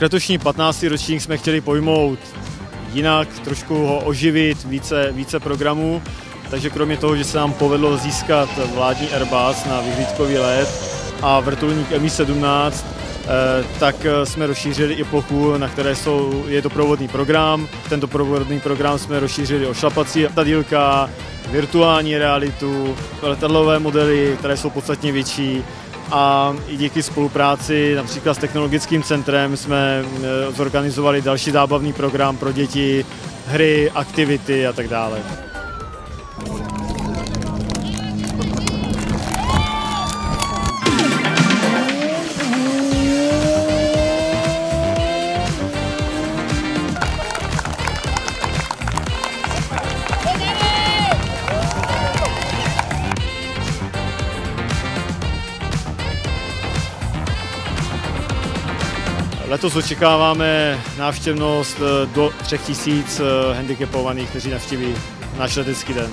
Tak letošní 15. ročník jsme chtěli pojmout jinak, trošku ho oživit, více, více programů. Takže kromě toho, že se nám povedlo získat vládní Airbus na vyhlídkový let a vrtulník Mi-17, eh, tak jsme rozšířili i plochu, na které jsou, je to provodný program. Tento provodný program jsme rozšířili o šlapací letadílka, virtuální realitu, letadlové modely, které jsou podstatně větší, a i díky spolupráci například s Technologickým centrem jsme e, zorganizovali další zábavný program pro děti, hry, aktivity a tak dále. Letos očekáváme návštěvnost eh, do 3000 eh, handicapovaných, kteří navštíví náš letecký den.